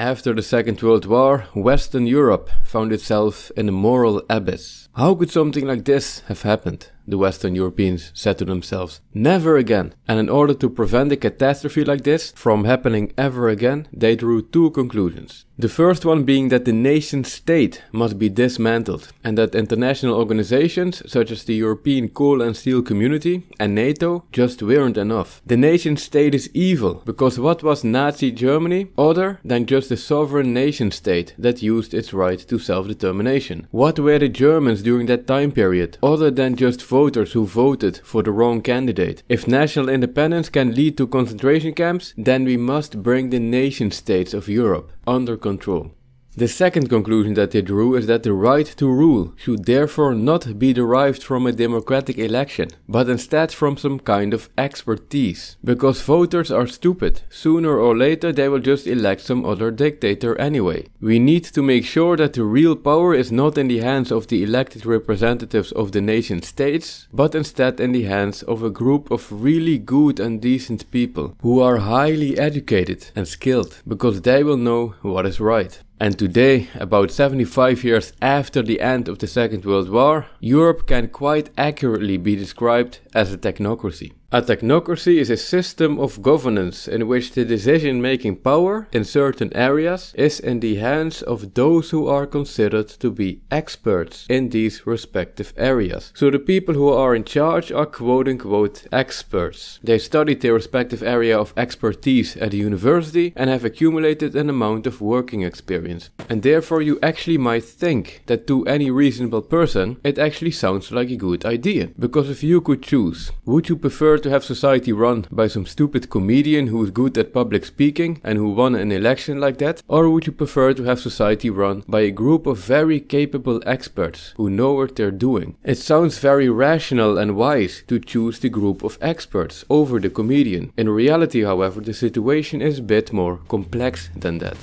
After the Second World War, Western Europe found itself in a moral abyss. How could something like this have happened? The Western Europeans said to themselves. Never again. And in order to prevent a catastrophe like this from happening ever again, they drew two conclusions. The first one being that the nation state must be dismantled and that international organizations such as the European Coal and Steel Community and NATO just weren't enough. The nation state is evil because what was Nazi Germany other than just a sovereign nation state that used its right to self-determination? What were the Germans during that time period other than just voters who voted for the wrong candidate? If national independence can lead to concentration camps, then we must bring the nation states of Europe under control control. The second conclusion that they drew is that the right to rule should therefore not be derived from a democratic election, but instead from some kind of expertise. Because voters are stupid, sooner or later they will just elect some other dictator anyway. We need to make sure that the real power is not in the hands of the elected representatives of the nation states, but instead in the hands of a group of really good and decent people who are highly educated and skilled, because they will know what is right. And today, about 75 years after the end of the Second World War, Europe can quite accurately be described as a technocracy. A technocracy is a system of governance in which the decision making power in certain areas is in the hands of those who are considered to be experts in these respective areas. So the people who are in charge are quote unquote experts. They studied their respective area of expertise at a university and have accumulated an amount of working experience. And therefore you actually might think that to any reasonable person it actually sounds like a good idea. Because if you could choose, would you prefer to have society run by some stupid comedian who is good at public speaking and who won an election like that? Or would you prefer to have society run by a group of very capable experts who know what they're doing? It sounds very rational and wise to choose the group of experts over the comedian. In reality, however, the situation is a bit more complex than that.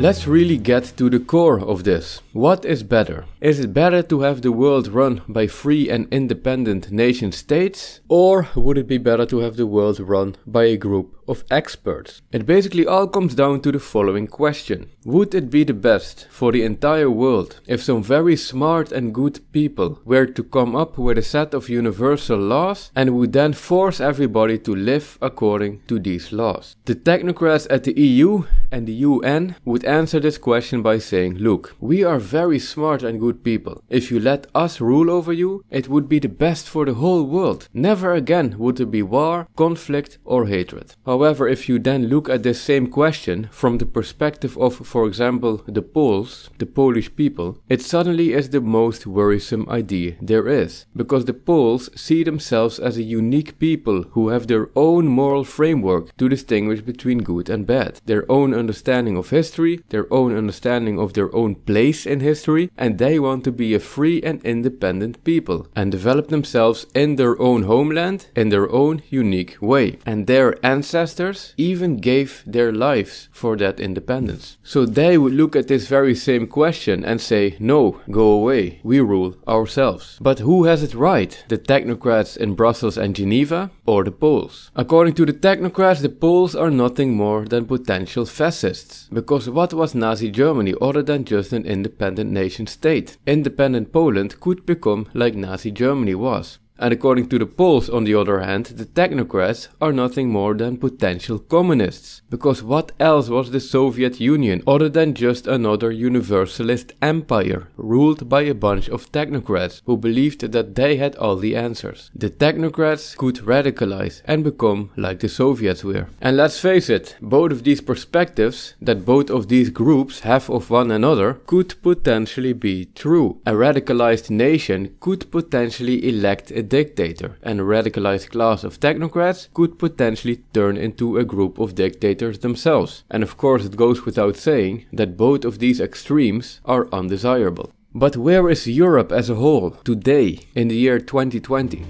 Let's really get to the core of this. What is better? Is it better to have the world run by free and independent nation states? Or would it be better to have the world run by a group of experts? It basically all comes down to the following question. Would it be the best for the entire world if some very smart and good people were to come up with a set of universal laws and would then force everybody to live according to these laws? The technocrats at the EU and the UN would answer this question by saying, look, we are very smart and good people. If you let us rule over you, it would be the best for the whole world. Never again would there be war, conflict or hatred. However, if you then look at this same question from the perspective of, for example, the Poles, the Polish people, it suddenly is the most worrisome idea there is. Because the Poles see themselves as a unique people who have their own moral framework to distinguish between good and bad, their own understanding of history, their own understanding of their own place in history, and they want to be a free and independent people and develop themselves in their own homeland in their own unique way. And their ancestors even gave their lives for that independence. So they would look at this very same question and say, no, go away, we rule ourselves. But who has it right? The technocrats in Brussels and Geneva or the Poles? According to the technocrats, the Poles are nothing more than potential fascists. Because what was Nazi Germany other than just an independent nation state? Independent Poland could become like Nazi Germany was. And according to the Poles, on the other hand, the technocrats are nothing more than potential communists. Because what else was the Soviet Union other than just another universalist empire ruled by a bunch of technocrats who believed that they had all the answers? The technocrats could radicalize and become like the Soviets were. And let's face it, both of these perspectives that both of these groups have of one another could potentially be true. A radicalized nation could potentially elect a dictator, and a radicalized class of technocrats could potentially turn into a group of dictators themselves. And of course, it goes without saying that both of these extremes are undesirable. But where is Europe as a whole today in the year 2020?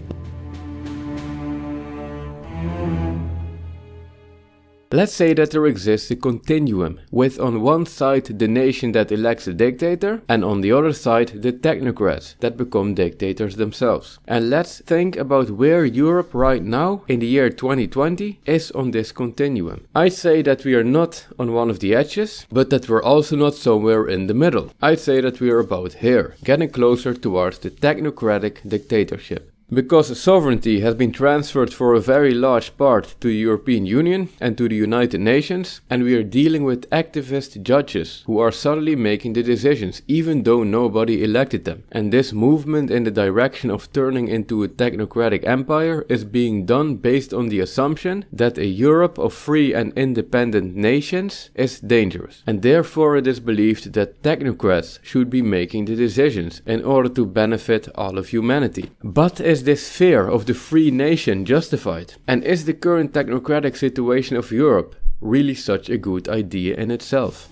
Let's say that there exists a continuum, with on one side the nation that elects a dictator, and on the other side the technocrats that become dictators themselves. And let's think about where Europe right now, in the year 2020, is on this continuum. I'd say that we are not on one of the edges, but that we're also not somewhere in the middle. I'd say that we are about here, getting closer towards the technocratic dictatorship. Because sovereignty has been transferred for a very large part to the European Union and to the United Nations, and we are dealing with activist judges who are subtly making the decisions even though nobody elected them. And this movement in the direction of turning into a technocratic empire is being done based on the assumption that a Europe of free and independent nations is dangerous. And therefore it is believed that technocrats should be making the decisions in order to benefit all of humanity. But is is this fear of the free nation justified? And is the current technocratic situation of Europe really such a good idea in itself?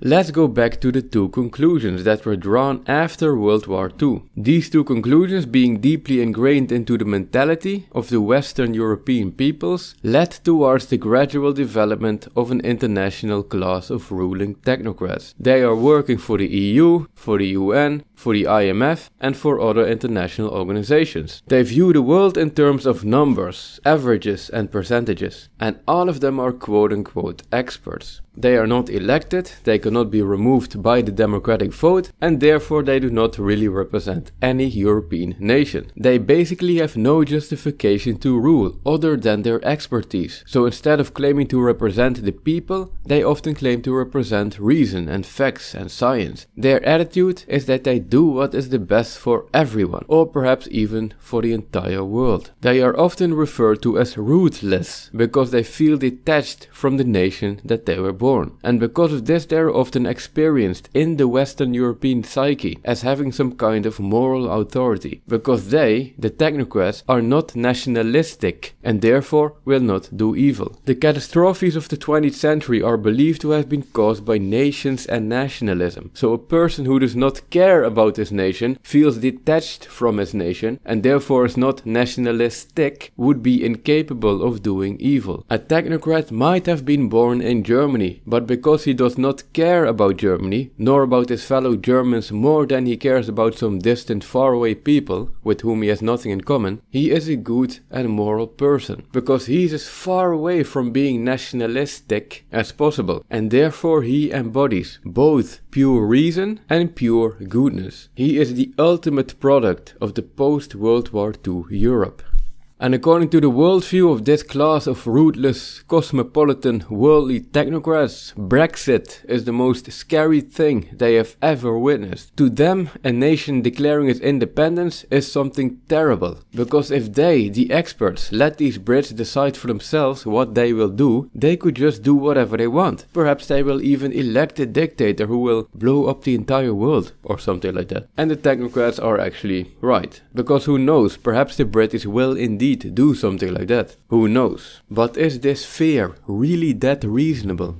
Let's go back to the two conclusions that were drawn after World War II. These two conclusions, being deeply ingrained into the mentality of the Western European peoples, led towards the gradual development of an international class of ruling technocrats. They are working for the EU, for the UN, for the IMF, and for other international organizations. They view the world in terms of numbers, averages, and percentages, and all of them are quote unquote experts. They are not elected, they cannot be removed by the democratic vote, and therefore they do not really represent any European nation. They basically have no justification to rule other than their expertise. So instead of claiming to represent the people, they often claim to represent reason and facts and science. Their attitude is that they do what is the best for everyone, or perhaps even for the entire world. They are often referred to as rootless because they feel detached from the nation that they were born and because of this they are often experienced in the Western European psyche as having some kind of moral authority, because they, the technocrats, are not nationalistic and therefore will not do evil. The catastrophes of the 20th century are believed to have been caused by nations and nationalism. So a person who does not care about his nation, feels detached from his nation, and therefore is not nationalistic, would be incapable of doing evil. A technocrat might have been born in Germany but because he does not care about Germany, nor about his fellow Germans more than he cares about some distant faraway people with whom he has nothing in common, he is a good and moral person, because he is as far away from being nationalistic as possible, and therefore he embodies both pure reason and pure goodness. He is the ultimate product of the post-World War II Europe. And according to the worldview of this class of rootless, cosmopolitan, worldly technocrats, Brexit is the most scary thing they have ever witnessed. To them, a nation declaring its independence is something terrible, because if they, the experts, let these Brits decide for themselves what they will do, they could just do whatever they want. Perhaps they will even elect a dictator who will blow up the entire world, or something like that. And the technocrats are actually right, because who knows, perhaps the British will indeed indeed do something like that. Who knows? But is this fear really that reasonable?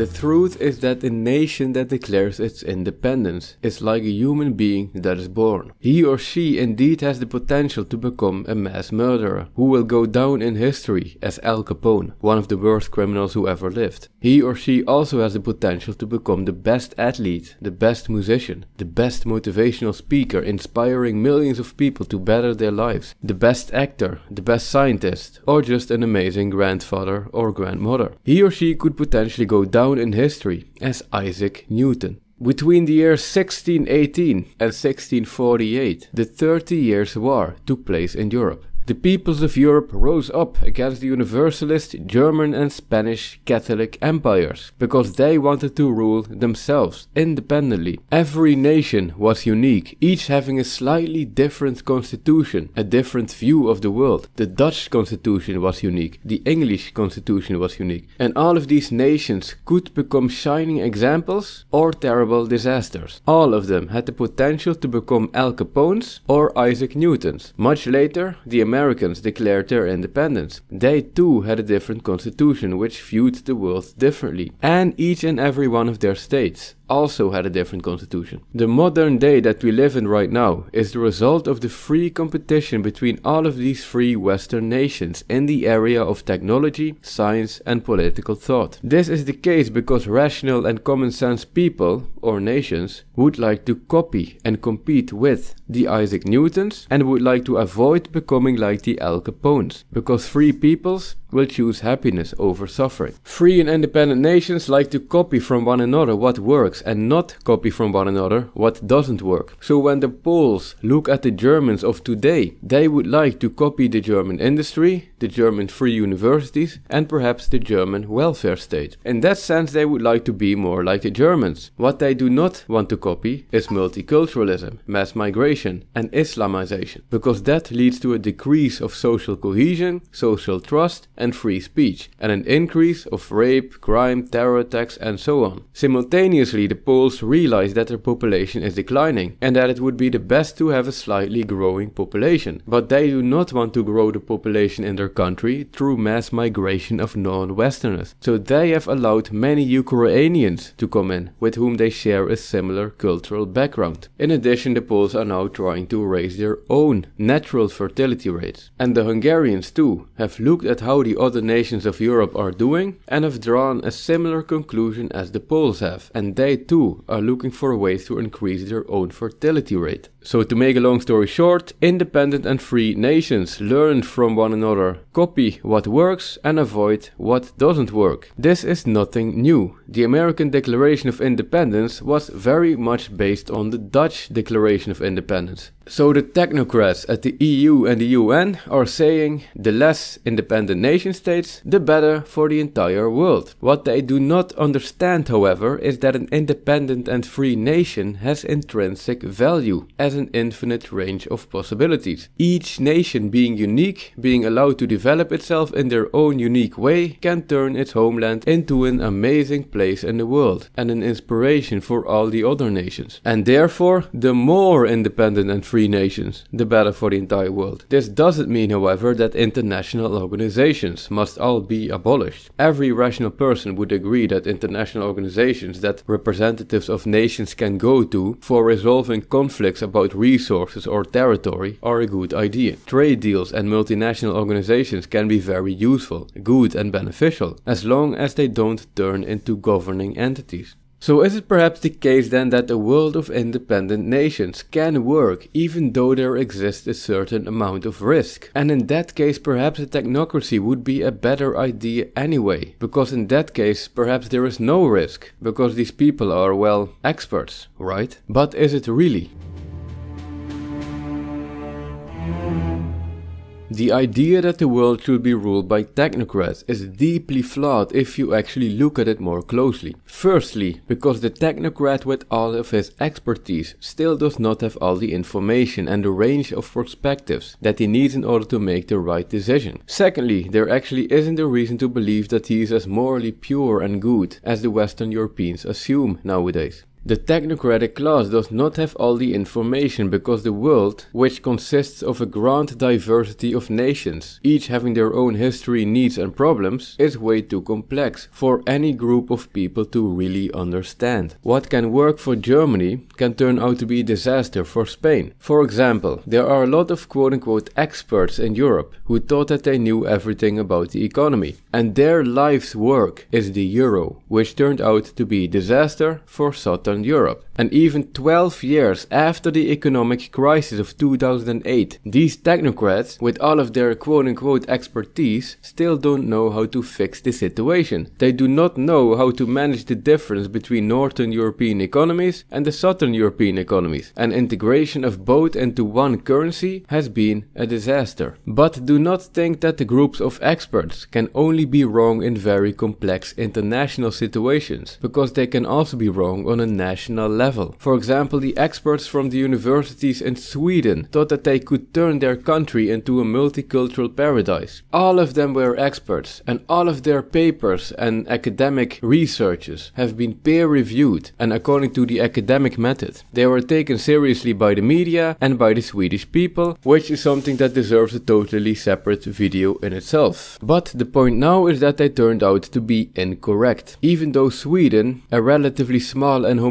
The truth is that a nation that declares its independence is like a human being that is born. He or she indeed has the potential to become a mass murderer, who will go down in history as Al Capone, one of the worst criminals who ever lived. He or she also has the potential to become the best athlete, the best musician, the best motivational speaker, inspiring millions of people to better their lives, the best actor, the best scientist, or just an amazing grandfather or grandmother. He or she could potentially go down in history as Isaac Newton. Between the years 1618 and 1648, the Thirty Years' War took place in Europe. The peoples of Europe rose up against the Universalist German and Spanish Catholic empires because they wanted to rule themselves independently. Every nation was unique, each having a slightly different constitution, a different view of the world. The Dutch constitution was unique, the English constitution was unique, and all of these nations could become shining examples or terrible disasters. All of them had the potential to become Al Capones or Isaac Newtons. Much later, the Americans Americans declared their independence. They too had a different constitution which viewed the world differently, and each and every one of their states also had a different constitution. The modern day that we live in right now is the result of the free competition between all of these free Western nations in the area of technology, science, and political thought. This is the case because rational and common sense people, or nations, would like to copy and compete with the Isaac Newtons and would like to avoid becoming like the Al Capones, because free peoples will choose happiness over suffering. Free and independent nations like to copy from one another what works and not copy from one another what doesn't work. So when the Poles look at the Germans of today, they would like to copy the German industry, the German free universities, and perhaps the German welfare state. In that sense, they would like to be more like the Germans. What they do not want to copy is multiculturalism, mass migration, and Islamization, because that leads to a decrease of social cohesion, social trust, and free speech, and an increase of rape, crime, terror attacks, and so on. Simultaneously, the Poles realize that their population is declining, and that it would be the best to have a slightly growing population. But they do not want to grow the population in their country through mass migration of non-Westerners. So they have allowed many Ukrainians to come in, with whom they share a similar cultural background. In addition, the Poles are now trying to raise their own natural fertility rates. And the Hungarians too have looked at how the the other nations of Europe are doing and have drawn a similar conclusion as the Poles have, and they too are looking for ways to increase their own fertility rate. So to make a long story short, independent and free nations learn from one another, copy what works and avoid what doesn't work. This is nothing new. The American Declaration of Independence was very much based on the Dutch Declaration of Independence. So the technocrats at the EU and the UN are saying the less independent nation states, the better for the entire world. What they do not understand, however, is that an independent and free nation has intrinsic value as an infinite range of possibilities. Each nation being unique, being allowed to develop itself in their own unique way, can turn its homeland into an amazing place in the world and an inspiration for all the other nations. And therefore, the more independent and free free nations, the better for the entire world. This doesn't mean, however, that international organizations must all be abolished. Every rational person would agree that international organizations that representatives of nations can go to for resolving conflicts about resources or territory are a good idea. Trade deals and multinational organizations can be very useful, good and beneficial, as long as they don't turn into governing entities. So is it perhaps the case then that a world of independent nations can work even though there exists a certain amount of risk? And in that case perhaps a technocracy would be a better idea anyway, because in that case perhaps there is no risk, because these people are, well, experts, right? But is it really? The idea that the world should be ruled by technocrats is deeply flawed if you actually look at it more closely. Firstly, because the technocrat with all of his expertise still does not have all the information and the range of perspectives that he needs in order to make the right decision. Secondly, there actually isn't a reason to believe that he is as morally pure and good as the Western Europeans assume nowadays. The technocratic class does not have all the information because the world, which consists of a grand diversity of nations, each having their own history, needs and problems, is way too complex for any group of people to really understand. What can work for Germany can turn out to be a disaster for Spain. For example, there are a lot of quote unquote experts in Europe who thought that they knew everything about the economy, and their life's work is the euro, which turned out to be a disaster for Southern Europe. And even 12 years after the economic crisis of 2008, these technocrats, with all of their quote unquote expertise, still don't know how to fix the situation. They do not know how to manage the difference between Northern European economies and the Southern European economies, and integration of both into one currency has been a disaster. But do not think that the groups of experts can only be wrong in very complex international situations, because they can also be wrong on a national level. For example, the experts from the universities in Sweden thought that they could turn their country into a multicultural paradise. All of them were experts, and all of their papers and academic researches have been peer reviewed and according to the academic method. They were taken seriously by the media and by the Swedish people, which is something that deserves a totally separate video in itself. But the point now is that they turned out to be incorrect. Even though Sweden, a relatively small and homogeneous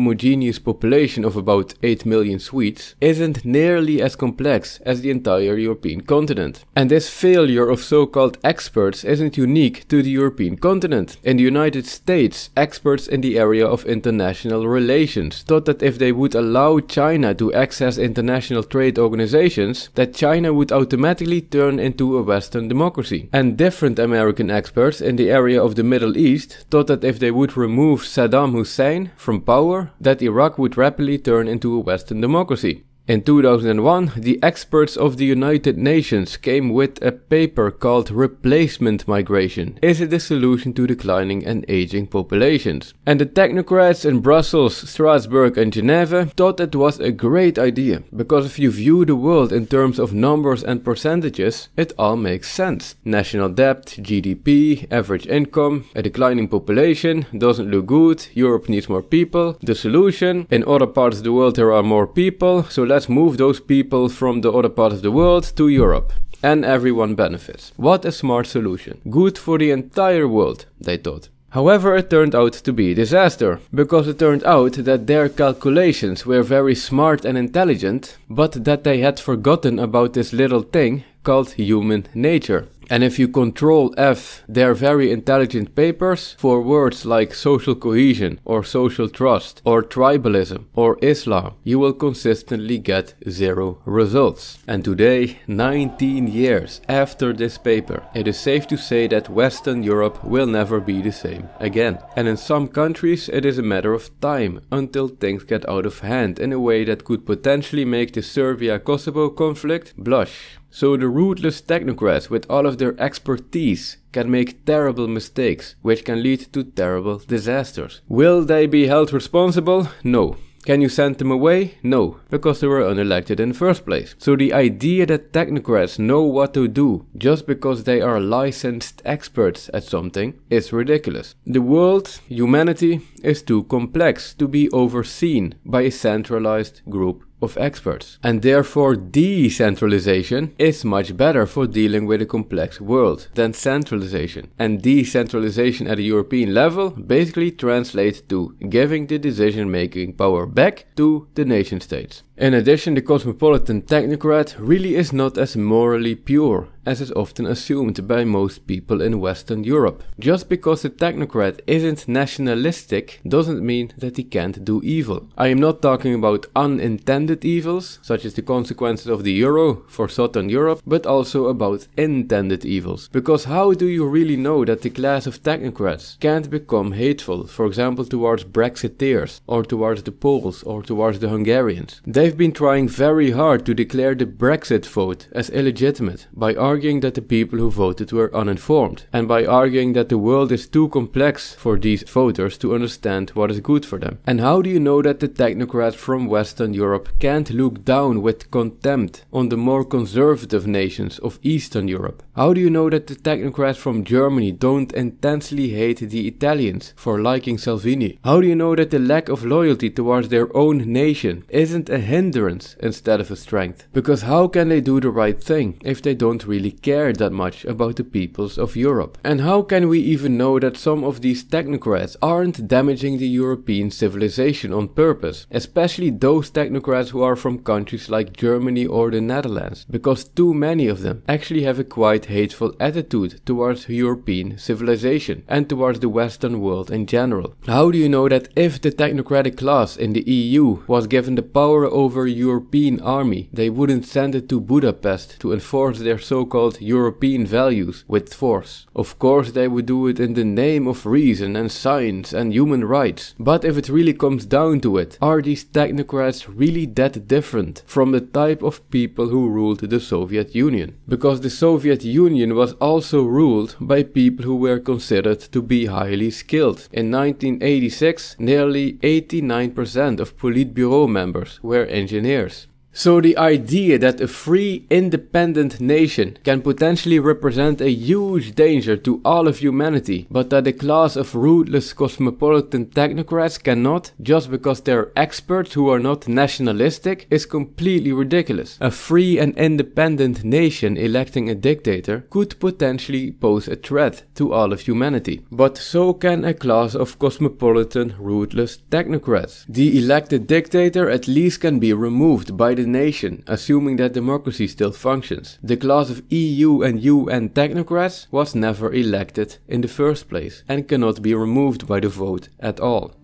population of about 8 million Swedes isn't nearly as complex as the entire European continent. And this failure of so-called experts isn't unique to the European continent. In the United States, experts in the area of international relations thought that if they would allow China to access international trade organizations, that China would automatically turn into a Western democracy. And different American experts in the area of the Middle East thought that if they would remove Saddam Hussein from power, that Iraq would rapidly turn into a Western democracy. In 2001, the experts of the United Nations came with a paper called Replacement Migration. Is it the solution to declining and aging populations? And the technocrats in Brussels, Strasbourg and Geneva thought it was a great idea, because if you view the world in terms of numbers and percentages, it all makes sense. National debt, GDP, average income, a declining population, doesn't look good, Europe needs more people. The solution, in other parts of the world there are more people, so let's let's move those people from the other part of the world to Europe. And everyone benefits. What a smart solution. Good for the entire world, they thought. However, it turned out to be a disaster, because it turned out that their calculations were very smart and intelligent, but that they had forgotten about this little thing called human nature. And if you control F their very intelligent papers for words like social cohesion or social trust or tribalism or Islam, you will consistently get zero results. And today, 19 years after this paper, it is safe to say that Western Europe will never be the same again. And in some countries, it is a matter of time until things get out of hand in a way that could potentially make the Serbia-Kosovo conflict blush. So the ruthless technocrats with all of their expertise can make terrible mistakes, which can lead to terrible disasters. Will they be held responsible? No. Can you send them away? No, because they were unelected in the first place. So the idea that technocrats know what to do just because they are licensed experts at something is ridiculous. The world, humanity, is too complex to be overseen by a centralized group of experts. And therefore decentralization is much better for dealing with a complex world than centralization. And decentralization at a European level basically translates to giving the decision making power back to the nation states. In addition, the cosmopolitan technocrat really is not as morally pure as is often assumed by most people in Western Europe. Just because a technocrat isn't nationalistic doesn't mean that he can't do evil. I am not talking about unintended evils, such as the consequences of the euro for Southern Europe, but also about intended evils. Because how do you really know that the class of technocrats can't become hateful, for example towards Brexiteers, or towards the Poles, or towards the Hungarians? They They've been trying very hard to declare the Brexit vote as illegitimate by arguing that the people who voted were uninformed and by arguing that the world is too complex for these voters to understand what is good for them. And how do you know that the technocrats from Western Europe can't look down with contempt on the more conservative nations of Eastern Europe? How do you know that the technocrats from Germany don't intensely hate the Italians for liking Salvini? How do you know that the lack of loyalty towards their own nation isn't a hindrance instead of a strength. Because how can they do the right thing if they don't really care that much about the peoples of Europe? And how can we even know that some of these technocrats aren't damaging the European civilization on purpose? Especially those technocrats who are from countries like Germany or the Netherlands, because too many of them actually have a quite hateful attitude towards European civilization and towards the Western world in general. How do you know that if the technocratic class in the EU was given the power over over European army. They wouldn't send it to Budapest to enforce their so-called European values with force. Of course they would do it in the name of reason and science and human rights. But if it really comes down to it, are these technocrats really that different from the type of people who ruled the Soviet Union? Because the Soviet Union was also ruled by people who were considered to be highly skilled. In 1986, nearly 89% of Politburo members were engineers. So the idea that a free, independent nation can potentially represent a huge danger to all of humanity, but that a class of ruthless cosmopolitan technocrats cannot, just because they're experts who are not nationalistic, is completely ridiculous. A free and independent nation electing a dictator could potentially pose a threat to all of humanity. But so can a class of cosmopolitan, ruthless technocrats. The elected dictator at least can be removed by the nation, assuming that democracy still functions. The class of EU and UN technocrats was never elected in the first place and cannot be removed by the vote at all.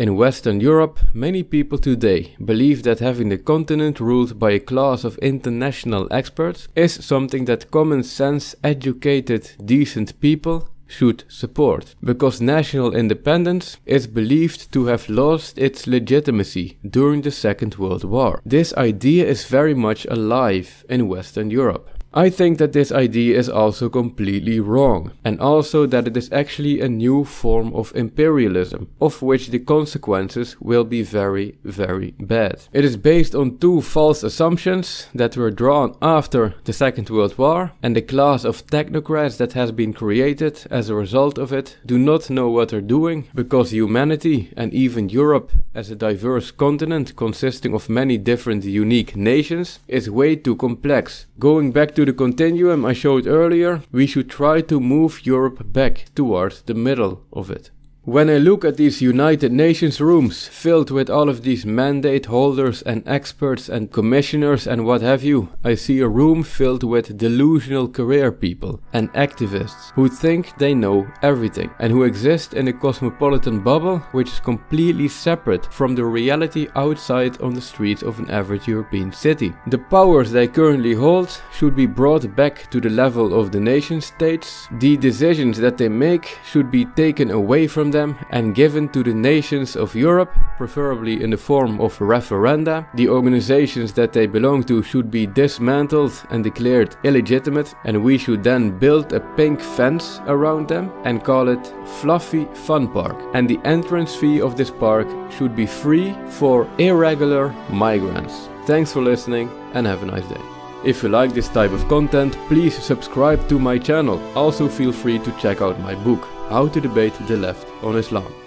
In Western Europe, many people today believe that having the continent ruled by a class of international experts is something that common sense, educated, decent people should support, because national independence is believed to have lost its legitimacy during the Second World War. This idea is very much alive in Western Europe. I think that this idea is also completely wrong, and also that it is actually a new form of imperialism, of which the consequences will be very, very bad. It is based on two false assumptions that were drawn after the Second World War, and the class of technocrats that has been created as a result of it do not know what they're doing, because humanity, and even Europe as a diverse continent consisting of many different unique nations, is way too complex. Going back to to the continuum I showed earlier, we should try to move Europe back towards the middle of it. When I look at these United Nations rooms filled with all of these mandate holders and experts and commissioners and what have you, I see a room filled with delusional career people and activists who think they know everything and who exist in a cosmopolitan bubble which is completely separate from the reality outside on the streets of an average European city. The powers they currently hold should be brought back to the level of the nation states. The decisions that they make should be taken away them and given to the nations of Europe, preferably in the form of referenda. The organizations that they belong to should be dismantled and declared illegitimate, and we should then build a pink fence around them and call it Fluffy Fun Park. And the entrance fee of this park should be free for irregular migrants. Thanks for listening and have a nice day. If you like this type of content, please subscribe to my channel. Also feel free to check out my book, How to Debate the Left on Islam.